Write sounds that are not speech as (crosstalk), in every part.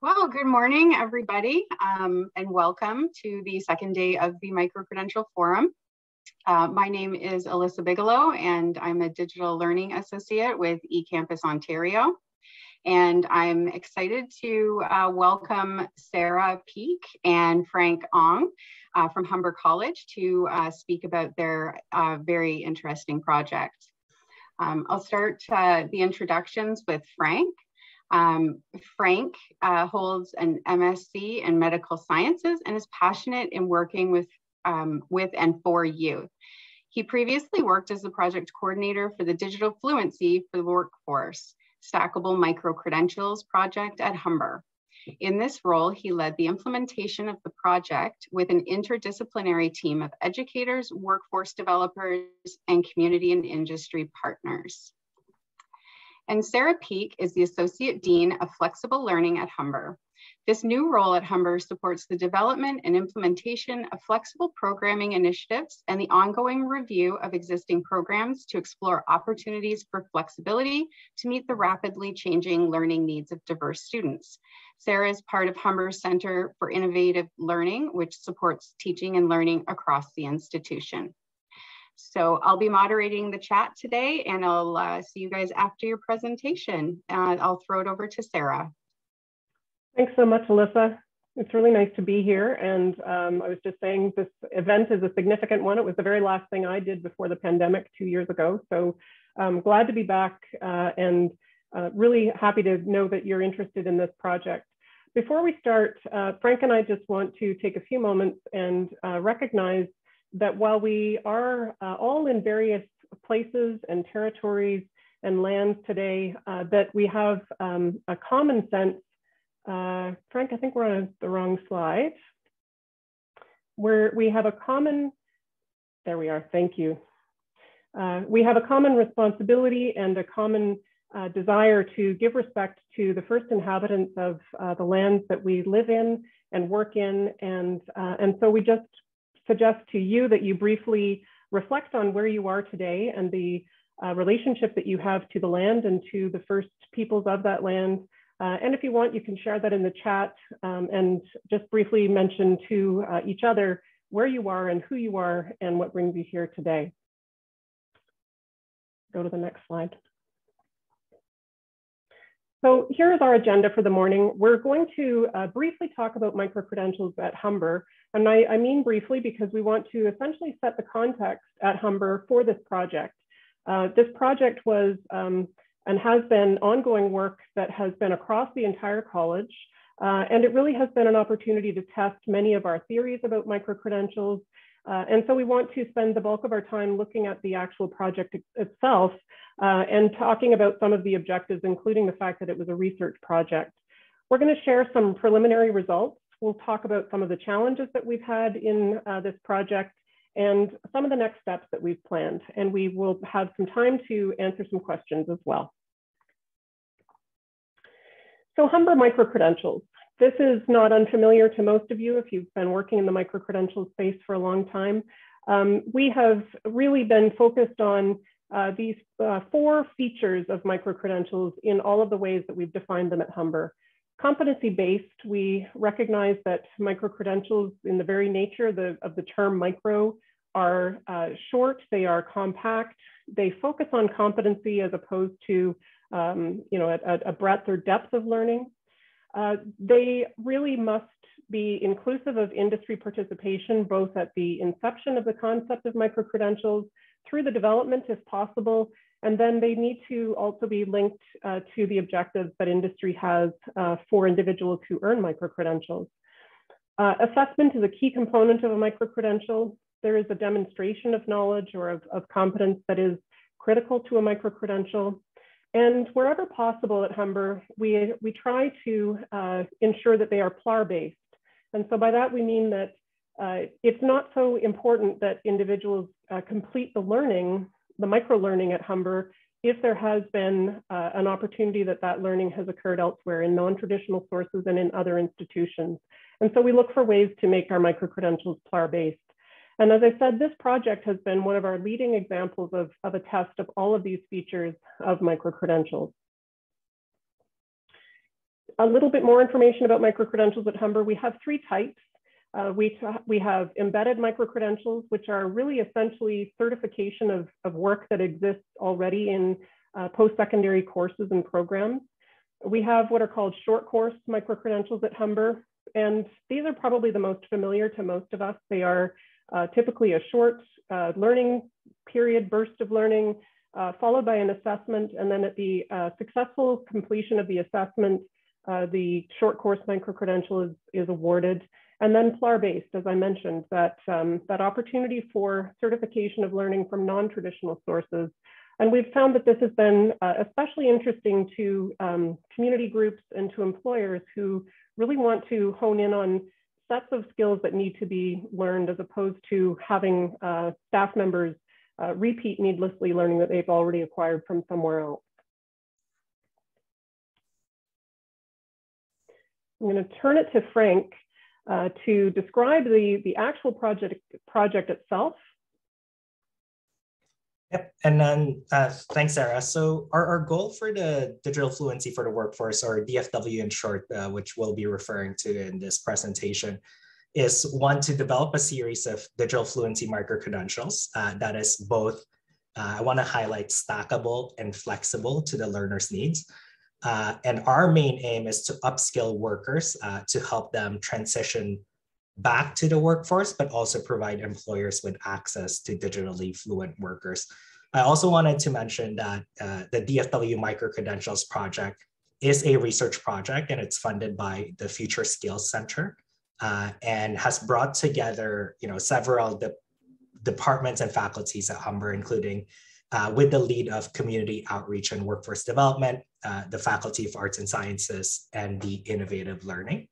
Well, good morning, everybody, um, and welcome to the second day of the Microcredential Forum. Uh, my name is Alyssa Bigelow, and I'm a Digital Learning Associate with eCampus Ontario. And I'm excited to uh, welcome Sarah Peake and Frank Ong uh, from Humber College to uh, speak about their uh, very interesting project. Um, I'll start uh, the introductions with Frank. Um, Frank uh, holds an MSc in medical sciences and is passionate in working with, um, with and for youth. He previously worked as the project coordinator for the Digital Fluency for the Workforce, Stackable Micro Credentials project at Humber. In this role, he led the implementation of the project with an interdisciplinary team of educators, workforce developers, and community and industry partners. And Sarah Peake is the Associate Dean of Flexible Learning at Humber. This new role at Humber supports the development and implementation of flexible programming initiatives and the ongoing review of existing programs to explore opportunities for flexibility to meet the rapidly changing learning needs of diverse students. Sarah is part of Humber's Center for Innovative Learning, which supports teaching and learning across the institution. So I'll be moderating the chat today and I'll uh, see you guys after your presentation. Uh, I'll throw it over to Sarah. Thanks so much, Alyssa. It's really nice to be here. And um, I was just saying this event is a significant one. It was the very last thing I did before the pandemic two years ago. So I'm um, glad to be back uh, and uh, really happy to know that you're interested in this project. Before we start, uh, Frank and I just want to take a few moments and uh, recognize that while we are uh, all in various places and territories and lands today, uh, that we have um, a common sense. Uh, Frank, I think we're on the wrong slide. Where we have a common, there we are, thank you. Uh, we have a common responsibility and a common uh, desire to give respect to the first inhabitants of uh, the lands that we live in and work in. And, and so we just suggest to you that you briefly reflect on where you are today and the uh, relationship that you have to the land and to the first peoples of that land. Uh, and if you want, you can share that in the chat um, and just briefly mention to uh, each other where you are and who you are and what brings you here today. Go to the next slide. So here's our agenda for the morning. We're going to uh, briefly talk about microcredentials at Humber. And I, I, mean briefly because we want to essentially set the context at Humber for this project. Uh, this project was um, and has been ongoing work that has been across the entire college. Uh, and it really has been an opportunity to test many of our theories about microcredentials uh, and so we want to spend the bulk of our time looking at the actual project itself uh, and talking about some of the objectives, including the fact that it was a research project. We're going to share some preliminary results. We'll talk about some of the challenges that we've had in uh, this project and some of the next steps that we've planned. And we will have some time to answer some questions as well. So Humber microcredentials. This is not unfamiliar to most of you if you've been working in the microcredential space for a long time. Um, we have really been focused on uh, these uh, four features of microcredentials in all of the ways that we've defined them at Humber. Competency-based, we recognize that microcredentials in the very nature the, of the term micro are uh, short, they are compact, they focus on competency as opposed to um, you know, a, a breadth or depth of learning. Uh, they really must be inclusive of industry participation, both at the inception of the concept of microcredentials, through the development if possible, and then they need to also be linked uh, to the objectives that industry has uh, for individuals who earn microcredentials. Uh, assessment is a key component of a microcredential. There is a demonstration of knowledge or of, of competence that is critical to a microcredential. And wherever possible at Humber, we, we try to uh, ensure that they are PLAR-based. And so by that, we mean that uh, it's not so important that individuals uh, complete the learning, the micro-learning at Humber, if there has been uh, an opportunity that that learning has occurred elsewhere in non-traditional sources and in other institutions. And so we look for ways to make our micro-credentials PLAR-based. And as I said, this project has been one of our leading examples of, of a test of all of these features of microcredentials. a little bit more information about microcredentials at Humber. We have three types. Uh, we, we have embedded microcredentials, which are really essentially certification of, of work that exists already in uh, post-secondary courses and programs. We have what are called short course microcredentials at Humber, and these are probably the most familiar to most of us. They are uh, typically a short uh, learning period, burst of learning, uh, followed by an assessment, and then at the uh, successful completion of the assessment, the short course microcredential is, is awarded. And then PLAR-based, as I mentioned, that, um, that opportunity for certification of learning from non-traditional sources. And we've found that this has been uh, especially interesting to um, community groups and to employers who really want to hone in on sets of skills that need to be learned as opposed to having uh, staff members uh, repeat needlessly learning that they've already acquired from somewhere else. I'm going to turn it to Frank uh, to describe the, the actual project, project itself. Yep, and then uh, thanks, Sarah. So our, our goal for the Digital Fluency for the Workforce, or DFW in short, uh, which we'll be referring to in this presentation, is one to develop a series of digital fluency micro-credentials uh, that is both, uh, I wanna highlight stackable and flexible to the learner's needs. Uh, and our main aim is to upskill workers uh, to help them transition back to the workforce, but also provide employers with access to digitally fluent workers. I also wanted to mention that uh, the DFW Micro-Credentials Project is a research project and it's funded by the Future Skills Center uh, and has brought together you know, several de departments and faculties at Humber, including uh, with the lead of community outreach and workforce development, uh, the Faculty of Arts and Sciences, and the innovative learning.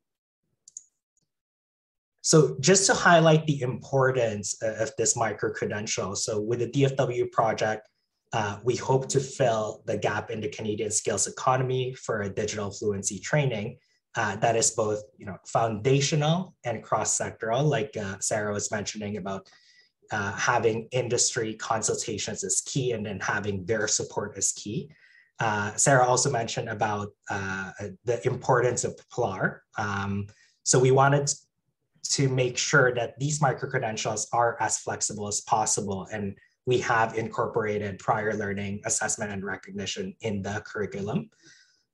So just to highlight the importance of this micro-credential, so with the DFW project, uh, we hope to fill the gap in the Canadian skills economy for a digital fluency training uh, that is both you know, foundational and cross-sectoral, like uh, Sarah was mentioning about uh, having industry consultations is key and then having their support is key. Uh, Sarah also mentioned about uh, the importance of PLAR. Um, so we wanted to make sure that these micro-credentials are as flexible as possible. And we have incorporated prior learning assessment and recognition in the curriculum.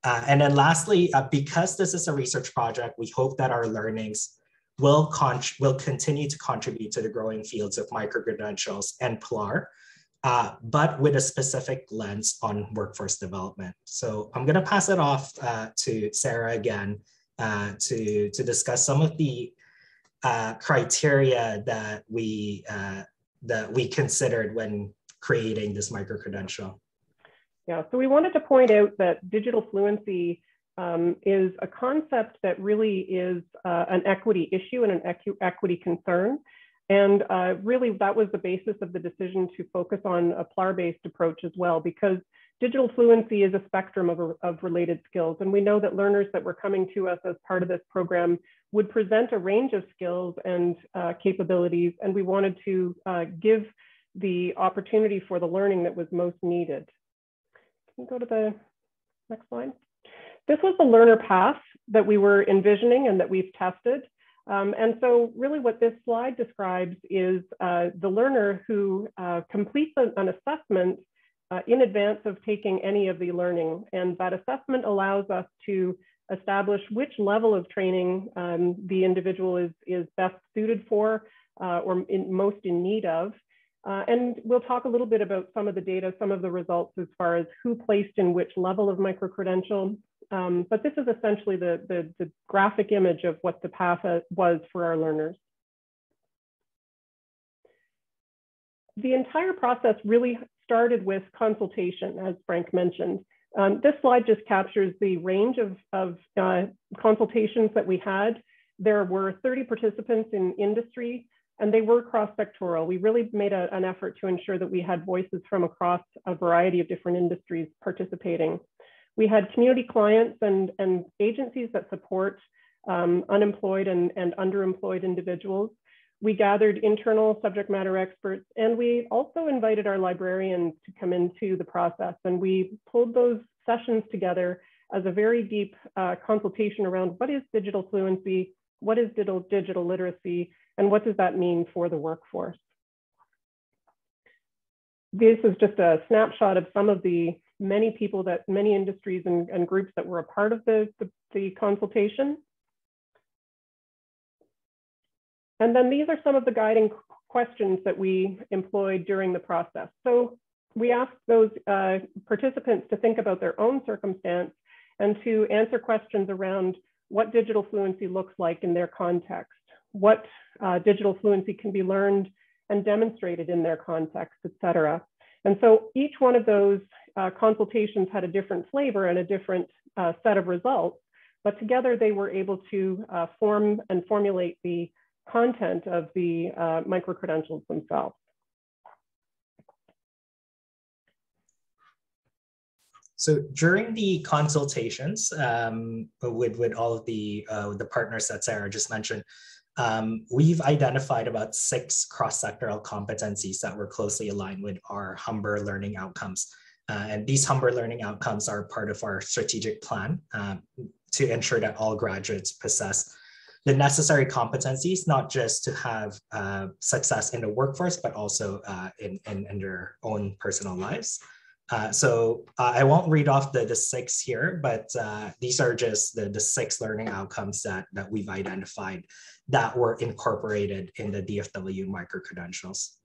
Uh, and then lastly, uh, because this is a research project, we hope that our learnings will, will continue to contribute to the growing fields of micro-credentials and PLAR, uh, but with a specific lens on workforce development. So I'm gonna pass it off uh, to Sarah again uh, to, to discuss some of the uh, criteria that we, uh, that we considered when creating this micro-credential. Yeah, so we wanted to point out that digital fluency um, is a concept that really is uh, an equity issue and an equ equity concern. And uh, really that was the basis of the decision to focus on a PLAR-based approach as well, because digital fluency is a spectrum of, of related skills. And we know that learners that were coming to us as part of this program would present a range of skills and uh, capabilities. And we wanted to uh, give the opportunity for the learning that was most needed. Can you go to the next slide? This was the learner path that we were envisioning and that we've tested. Um, and so really what this slide describes is uh, the learner who uh, completes an, an assessment uh, in advance of taking any of the learning. And that assessment allows us to establish which level of training um, the individual is, is best suited for uh, or in, most in need of. Uh, and we'll talk a little bit about some of the data, some of the results as far as who placed in which level of micro-credential. Um, but this is essentially the, the, the, graphic image of what the path uh, was for our learners. The entire process really started with consultation, as Frank mentioned. Um, this slide just captures the range of, of uh, consultations that we had. There were 30 participants in industry, and they were cross-sectoral. We really made a, an effort to ensure that we had voices from across a variety of different industries participating. We had community clients and, and agencies that support um, unemployed and, and underemployed individuals. We gathered internal subject matter experts, and we also invited our librarians to come into the process. And we pulled those sessions together as a very deep uh, consultation around what is digital fluency, what is digital, digital literacy, and what does that mean for the workforce. This is just a snapshot of some of the many people that, many industries and, and groups that were a part of the, the, the consultation. And then these are some of the guiding questions that we employed during the process. So we asked those uh, participants to think about their own circumstance and to answer questions around what digital fluency looks like in their context, what uh, digital fluency can be learned and demonstrated in their context, et cetera. And so each one of those uh, consultations had a different flavor and a different uh, set of results, but together they were able to uh, form and formulate the content of the uh, micro-credentials themselves. So during the consultations um, with, with all of the, uh, the partners that Sarah just mentioned, um, we've identified about six cross-sectoral competencies that were closely aligned with our Humber learning outcomes. Uh, and these Humber learning outcomes are part of our strategic plan um, to ensure that all graduates possess the necessary competencies, not just to have uh, success in the workforce, but also uh, in, in, in, their own personal lives. Uh, so uh, I won't read off the, the six here, but uh, these are just the, the six learning outcomes that, that we've identified that were incorporated in the DFW micro-credentials.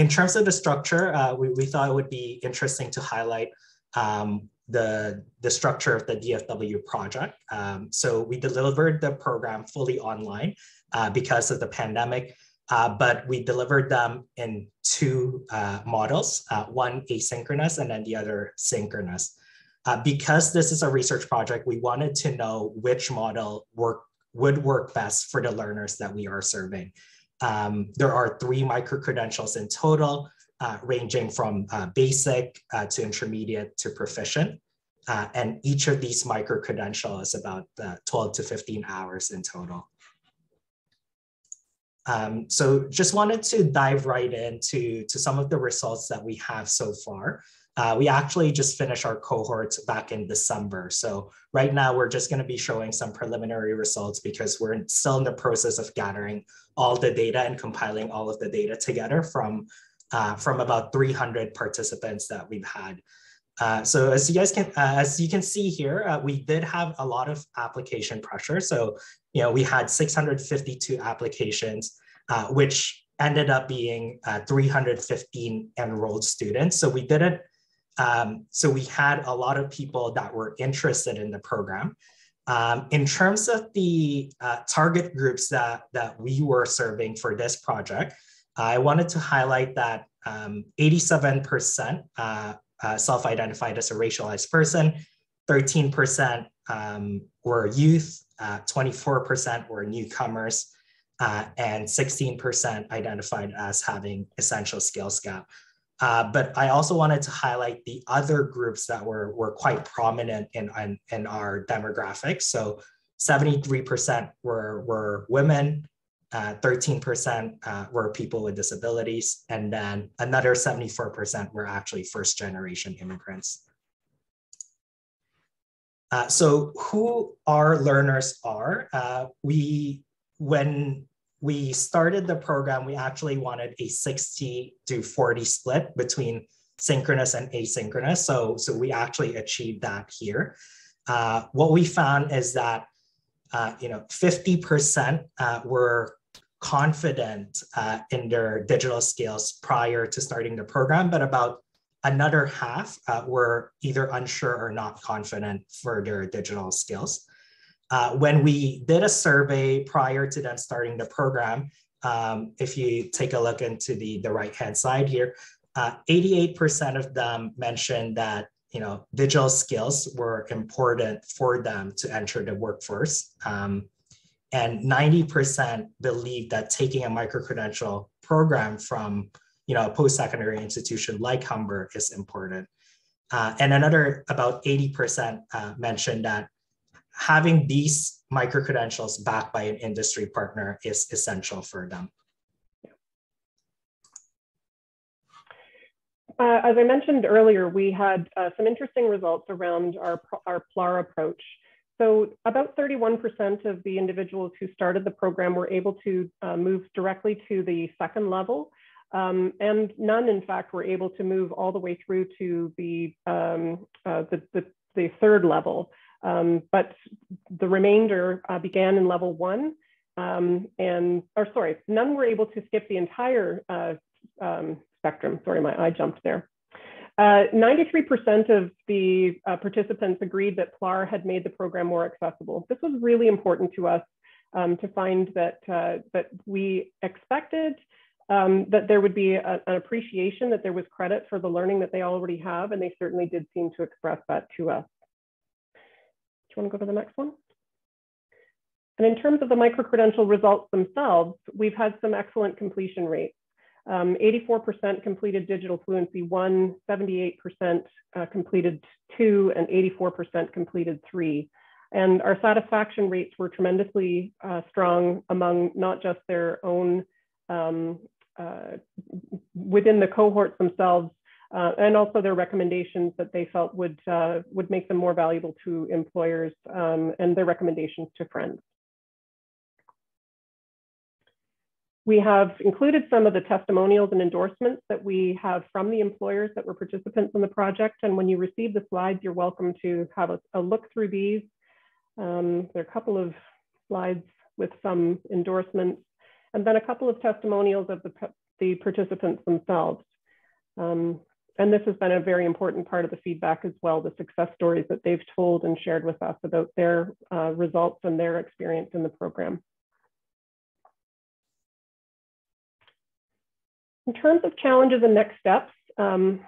In terms of the structure, uh, we, we thought it would be interesting to highlight um, the, the structure of the DFW project. Um, so we delivered the program fully online uh, because of the pandemic, uh, but we delivered them in two uh, models, uh, one asynchronous and then the other synchronous. Uh, because this is a research project, we wanted to know which model work, would work best for the learners that we are serving. Um, there are three micro-credentials in total uh, ranging from uh, basic uh, to intermediate to proficient. Uh, and each of these micro credentials is about uh, 12 to 15 hours in total. Um, so just wanted to dive right into to some of the results that we have so far. Uh, we actually just finished our cohorts back in December. So right now we're just going to be showing some preliminary results because we're still in the process of gathering all the data and compiling all of the data together from uh, from about 300 participants that we've had. Uh, so as you guys can, uh, as you can see here, uh, we did have a lot of application pressure. So, you know, we had 652 applications, uh, which ended up being uh, 315 enrolled students. So we did it. Um, so we had a lot of people that were interested in the program. Um, in terms of the target groups that, that we were serving for this project, I wanted to highlight that 87% um, uh, uh, self-identified as a racialized person, 13% um, were youth, 24% uh, were newcomers, uh, and 16% identified as having essential skills gap. Uh, but I also wanted to highlight the other groups that were, were quite prominent in, in, in our demographics. So 73% were, were women, 13% uh, uh, were people with disabilities, and then another 74% were actually first generation immigrants. Uh, so who our learners are, uh, we, when we started the program, we actually wanted a 60 to 40 split between synchronous and asynchronous. So, so we actually achieved that here. Uh, what we found is that uh, you know, 50% uh, were confident uh, in their digital skills prior to starting the program, but about another half uh, were either unsure or not confident for their digital skills. Uh, when we did a survey prior to them starting the program, um, if you take a look into the, the right-hand side here, 88% uh, of them mentioned that you know digital skills were important for them to enter the workforce. Um, and 90% believe that taking a micro-credential program from you know, a post-secondary institution like Humber is important. Uh, and another about 80% uh, mentioned that having these micro-credentials backed by an industry partner is essential for them. uh, as I mentioned earlier, we had uh, some interesting results around our, our PLAR approach. So about 31% of the individuals who started the program were able to uh, move directly to the second level. Um, and none, in fact, were able to move all the way through to the, um, uh, the, the, the, third level. Um, but the remainder uh, began in level one. Um, and, or sorry, none were able to skip the entire uh, um, spectrum. Sorry, my eye jumped there. 93% uh, of the uh, participants agreed that PLAR had made the program more accessible. This was really important to us um, to find that, uh, that we expected um, that there would be a, an appreciation that there was credit for the learning that they already have, and they certainly did seem to express that to us. Do you want to go to the next one? And in terms of the micro-credential results themselves, we've had some excellent completion rates. 84% um, completed digital fluency one, 78% uh, completed two, and 84% completed three. And our satisfaction rates were tremendously uh, strong among not just their own, um, uh, within the cohorts themselves, uh, and also their recommendations that they felt would, uh, would make them more valuable to employers um, and their recommendations to friends. We have included some of the testimonials and endorsements that we have from the employers that were participants in the project. And when you receive the slides, you're welcome to have a, a look through these. Um, there are a couple of slides with some endorsements and then a couple of testimonials of the, the participants themselves. Um, and this has been a very important part of the feedback as well, the success stories that they've told and shared with us about their uh, results and their experience in the program. In terms of challenges and next steps, um,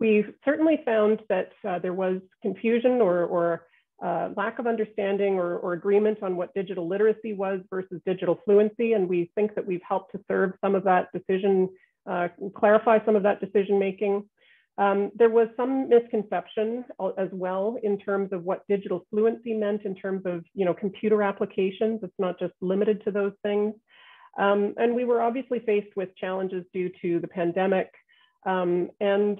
we certainly found that uh, there was confusion or, or uh, lack of understanding or, or, agreement on what digital literacy was versus digital fluency. And we think that we've helped to serve some of that decision, uh, clarify some of that decision making. Um, there was some misconception as well in terms of what digital fluency meant in terms of you know computer applications. It's not just limited to those things. Um, and we were obviously faced with challenges due to the pandemic. Um, and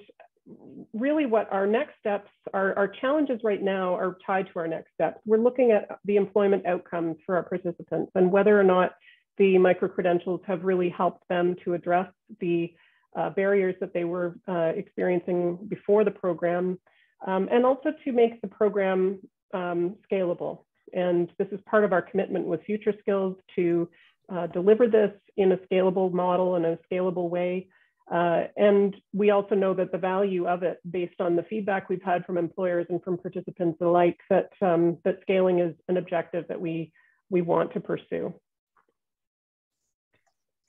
really what our next steps, our, our challenges right now are tied to our next steps. We're looking at the employment outcomes for our participants and whether or not the micro-credentials have really helped them to address the uh, barriers that they were uh, experiencing before the program, um, and also to make the program um, scalable. And this is part of our commitment with Future Skills to uh, deliver this in a scalable model in a scalable way. Uh, and we also know that the value of it, based on the feedback we've had from employers and from participants alike, that, um, that scaling is an objective that we, we want to pursue.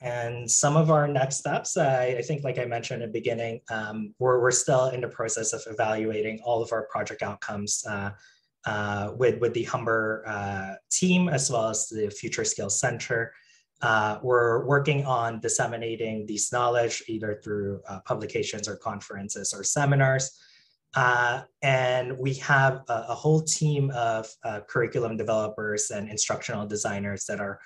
And some of our next steps, I, I think, like I mentioned in the beginning, um, we're, we're still in the process of evaluating all of our project outcomes uh, uh, with, with the Humber uh, team, as well as the Future Skills Center. Uh, we're working on disseminating these knowledge either through uh, publications or conferences or seminars. Uh, and we have a, a whole team of curriculum developers and instructional designers that are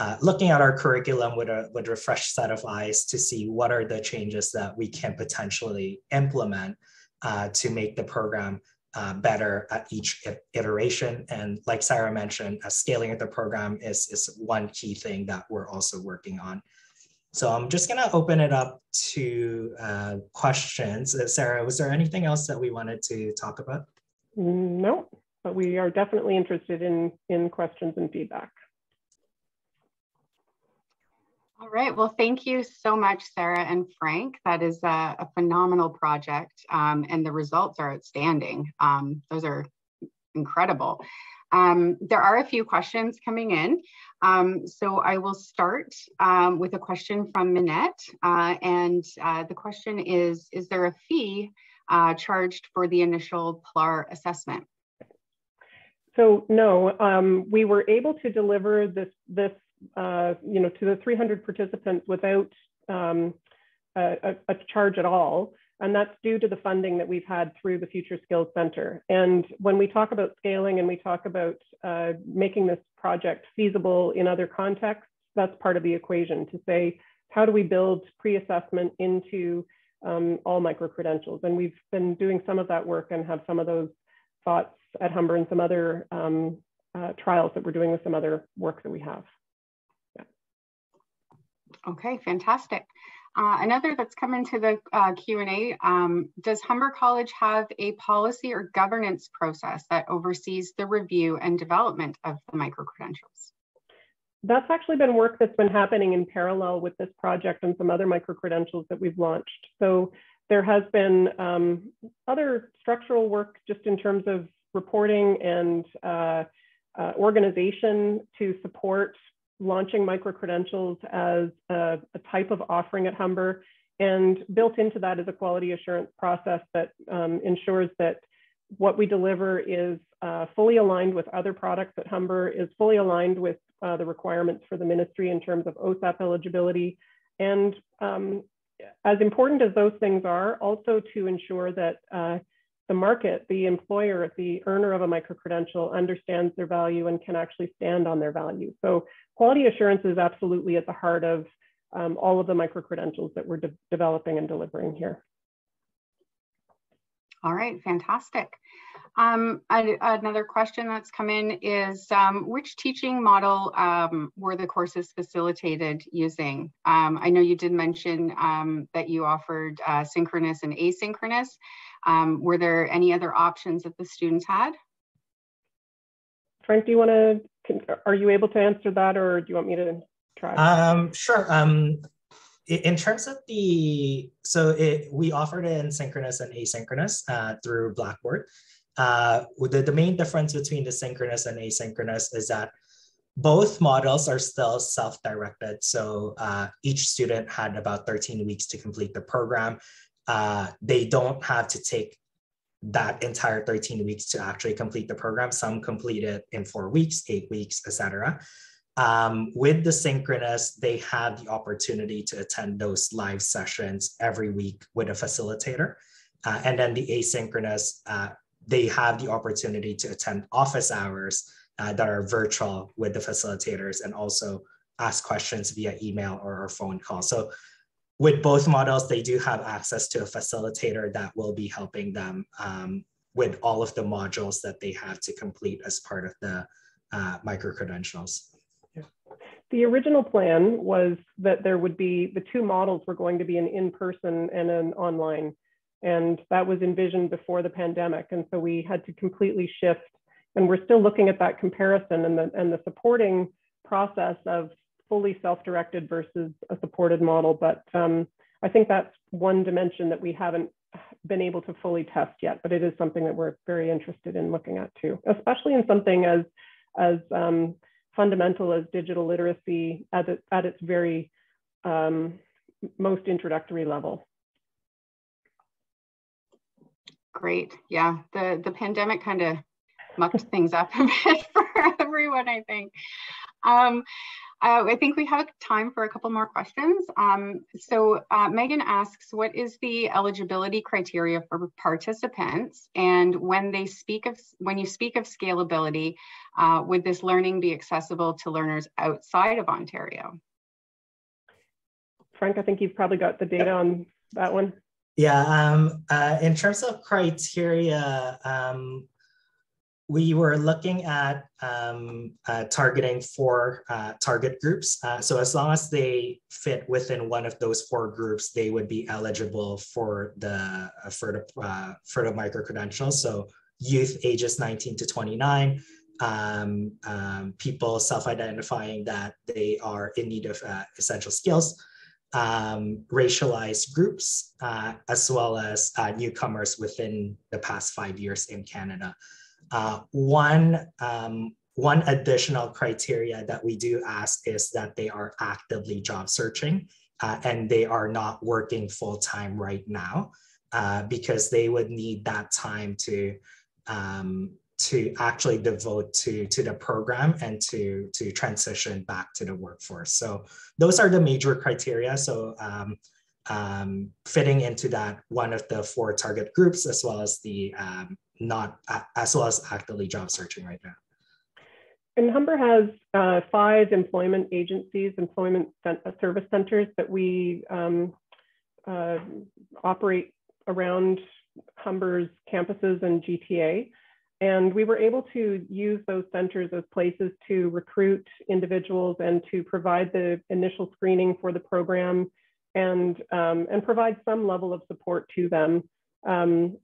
uh, looking at our curriculum with a, with a fresh set of eyes to see what are the changes that we can potentially implement uh, to make the program uh, better at each iteration. And like Sarah mentioned, uh, scaling of the program is, is one key thing that we're also working on. So I'm just gonna open it up to uh, questions. Sarah, was there anything else that we wanted to talk about? No, but we are definitely interested in, in questions and feedback. All right. Well, thank you so much, Sarah and Frank. That is a, a phenomenal project, um, and the results are outstanding. Um, those are incredible. Um, there are a few questions coming in. Um, so I will start um, with a question from Minette. Uh, and uh, the question is, is there a fee uh, charged for the initial PLAR assessment? So no, um, we were able to deliver this, this uh, you know, to the 300 participants without um, a, a, charge at all. And that's due to the funding that we've had through the Future Skills Center. And when we talk about scaling and we talk about uh, making this project feasible in other contexts, that's part of the equation to say, how do we build pre-assessment into um, all micro-credentials. And we've been doing some of that work and have some of those thoughts at Humber and some other um, uh, trials that we're doing with some other work that we have. Okay, fantastic. Uh, another that's come into the uh, Q&A, um, does Humber College have a policy or governance process that oversees the review and development of the micro-credentials? That's actually been work that's been happening in parallel with this project and some other micro-credentials that we've launched. So there has been um, other structural work just in terms of reporting and uh, uh, organization to support launching micro-credentials as a, a, type of offering at Humber. And built into that is a quality assurance process that um, ensures that what we deliver is uh, fully aligned with other products at Humber, is fully aligned with uh, the requirements for the ministry in terms of OSAP eligibility. And um, as important as those things are, also to ensure that uh, the market, the employer, the earner of a micro-credential understands their value and can actually stand on their value. So quality assurance is absolutely at the heart of um, all of the micro-credentials that we're de developing and delivering here. All right, fantastic. Um, another question that's come in is um, which teaching model um, were the courses facilitated using? Um, I know you did mention um, that you offered uh, synchronous and asynchronous. Um, were there any other options that the students had? Frank, do you want to, are you able to answer that or do you want me to try? Um, sure. Um, in terms of the, so it, we offered it in synchronous and asynchronous uh, through Blackboard. Uh, the, the main difference between the synchronous and asynchronous is that both models are still self-directed. So uh, each student had about 13 weeks to complete the program uh, they don't have to take that entire 13 weeks to actually complete the program. Some complete it in four weeks, eight weeks, etc. Um, with the synchronous, they have the opportunity to attend those live sessions every week with a facilitator. Uh, and then the asynchronous, uh, they have the opportunity to attend office hours uh, that are virtual with the facilitators and also ask questions via email or, or phone call. So with both models, they do have access to a facilitator that will be helping them um, with all of the modules that they have to complete as part of the uh, micro-credentials. The original plan was that there would be, the two models were going to be an in-person and an online. And that was envisioned before the pandemic. And so we had to completely shift. And we're still looking at that comparison and the, and the supporting process of fully self-directed versus a supported model. But um, I think that's one dimension that we haven't been able to fully test yet, but it is something that we're very interested in looking at too, especially in something as, as um, fundamental as digital literacy at, it, at its very um, most introductory level. Great. Yeah, the, the pandemic kind of mucked things up (laughs) a bit for everyone, I think. Um, uh, I think we have time for a couple more questions. Um, so uh, Megan asks, what is the eligibility criteria for participants? And when they speak of, when you speak of scalability, uh, would this learning be accessible to learners outside of Ontario? Frank, I think you've probably got the data on that one. Yeah, um, uh, in terms of criteria, um, we were looking at um, uh, targeting four uh, target groups. Uh, so as long as they fit within one of those four groups, they would be eligible for the uh, for the uh, for the micro credentials. So youth ages 19 to 29, um, um, people self-identifying that they are in need of essential skills, um, racialized groups, as well as newcomers within the past five years in Canada. Uh, one, um, one additional criteria that we do ask is that they are actively job searching uh, and they are not working full time right now uh, because they would need that time to um, to actually devote to to the program and to to transition back to the workforce. So those are the major criteria. So um, um, fitting into that one of the four target groups as well as the um, not as well as actively job searching right now. And Humber has uh, five employment agencies, employment uh, service centers that we um, uh, operate around Humber's campuses and GTA. And we were able to use those centers as places to recruit individuals and to provide the initial screening for the program and, um, and provide some level of support to them. Um,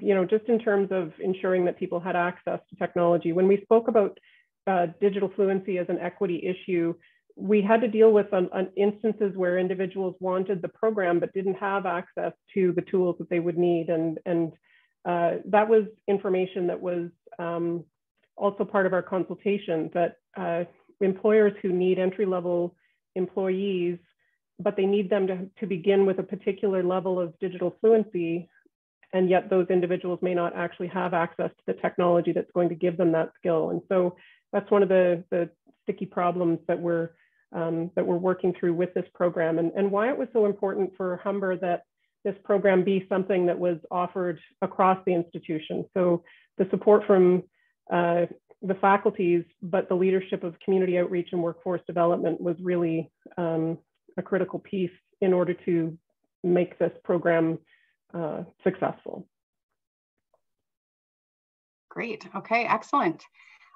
you know, just in terms of ensuring that people had access to technology. When we spoke about uh, digital fluency as an equity issue, we had to deal with instances where individuals wanted the program but didn't have access to the tools that they would need. And, and uh, that was information that was um, also part of our consultation that uh, employers who need entry level employees, but they need them to, to begin with a particular level of digital fluency, and yet those individuals may not actually have access to the technology that's going to give them that skill. And so that's one of the, the sticky problems that we're um, that we're working through with this program and, and why it was so important for Humber that this program be something that was offered across the institution. So the support from uh, the faculties, but the leadership of community outreach and workforce development was really um, a critical piece in order to make this program uh, successful. Great, okay, excellent.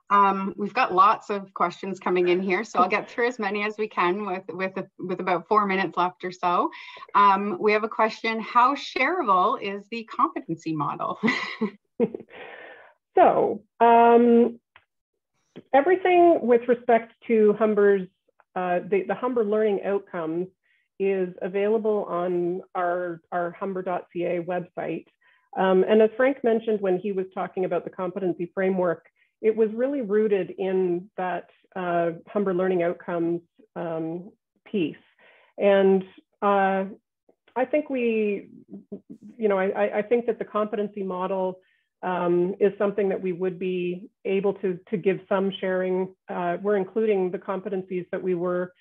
Um, we've got lots of questions coming in here, so I'll get through as many as we can with with a, with about four minutes left or so. Um, we have a question: How shareable is the competency model? (laughs) so um, everything with respect to Humber's uh, the, the Humber learning outcomes is available on our our Humber.ca website. Um, and as Frank mentioned when he was talking about the competency framework, it was really rooted in that uh, Humber Learning Outcomes um, piece. And uh, I think we, you know, I, I, think that the competency model um, is something that we would be able to, to give some sharing. Uh, we're including the competencies that we were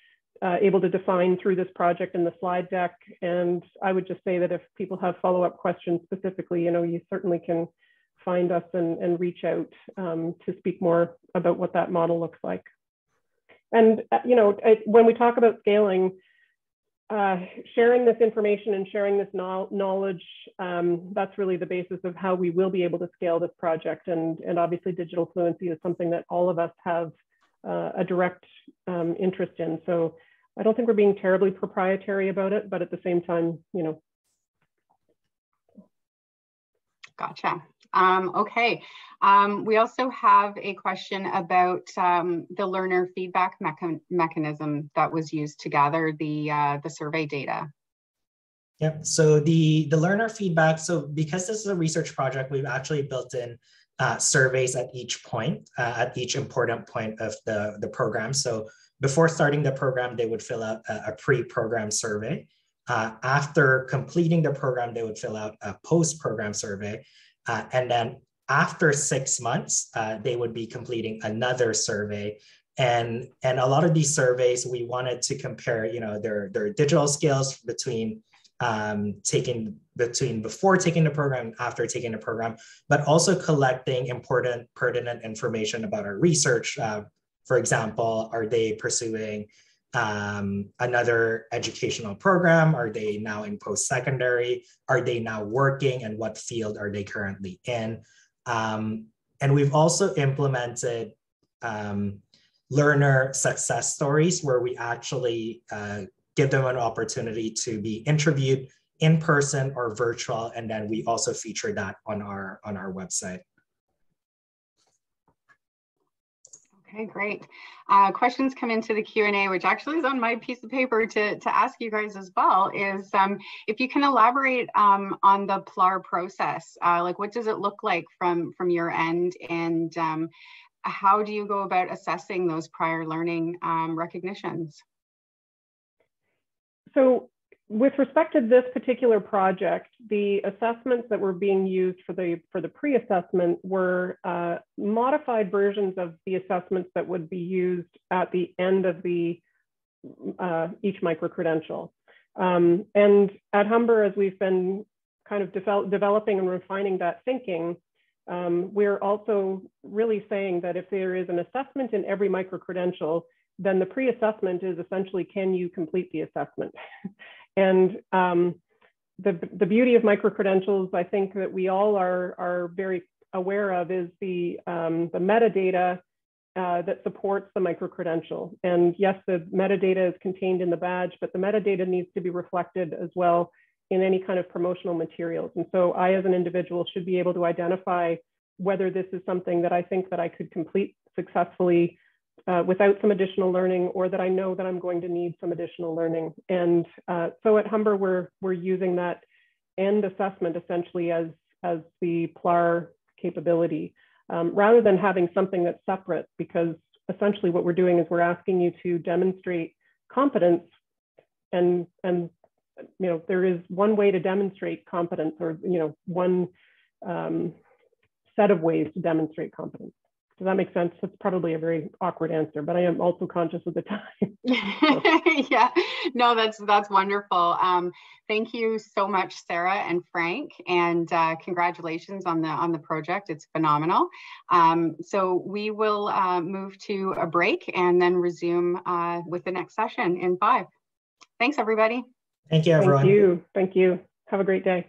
uh, able to define through this project in the slide deck. And I would just say that if people have follow-up questions specifically, you know, you certainly can find us and, and reach out um, to speak more about what that model looks like. And, uh, you know, it, when we talk about scaling, uh, sharing this information and sharing this no knowledge, um, that's really the basis of how we will be able to scale this project. And, and obviously digital fluency is something that all of us have uh, a direct um, interest in. So I don't think we're being terribly proprietary about it, but at the same time, you know. Gotcha. Um, okay. Um, we also have a question about um, the learner feedback mecha mechanism that was used to gather the, uh, the survey data. Yep. So the, the learner feedback, so because this is a research project, we've actually built in uh, surveys at each point, uh, at each important point of the, the program. So before starting the program, they would fill out a, a pre-program survey. Uh, after completing the program, they would fill out a post-program survey. Uh, and then after six months, uh, they would be completing another survey. And, and a lot of these surveys, we wanted to compare, you know, their, their digital skills between um, taking between before taking the program after taking the program, but also collecting important pertinent information about our research. Uh, for example, are they pursuing um, another educational program? Are they now in post-secondary? Are they now working and what field are they currently in? Um, and we've also implemented um, learner success stories where we actually uh, give them an opportunity to be interviewed in person or virtual. And then we also feature that on our, on our website. Okay, great. Uh, questions come into the Q&A, which actually is on my piece of paper to, to ask you guys as well, is um, if you can elaborate um, on the PLAR process, uh, like what does it look like from, from your end and um, how do you go about assessing those prior learning um, recognitions? So with respect to this particular project, the assessments that were being used for the for the pre-assessment were uh, modified versions of the assessments that would be used at the end of the uh, each micro-credential. Um, and at Humber, as we've been kind of develop, developing and refining that thinking, um, we're also really saying that if there is an assessment in every micro-credential, then the pre-assessment is essentially, can you complete the assessment? (laughs) And um, the, the beauty of micro-credentials, I think that we all are, are very aware of is the, um, the metadata uh, that supports the micro-credential. And yes, the metadata is contained in the badge, but the metadata needs to be reflected as well in any kind of promotional materials. And so I, as an individual, should be able to identify whether this is something that I think that I could complete successfully uh, without some additional learning or that I know that I'm going to need some additional learning. And uh, so at Humber, we're, we're using that end assessment essentially as, as the PLAR capability, um, rather than having something that's separate, because essentially what we're doing is we're asking you to demonstrate competence and, and you know, there is one way to demonstrate competence or, you know, one um, set of ways to demonstrate competence. Does that make sense? That's probably a very awkward answer, but I am also conscious of the time. (laughs) yeah, no, that's that's wonderful. Um, thank you so much, Sarah and Frank, and uh, congratulations on the on the project. It's phenomenal. Um, so we will uh, move to a break and then resume uh, with the next session in five. Thanks, everybody. Thank you, everyone. Thank you. Thank you. Have a great day.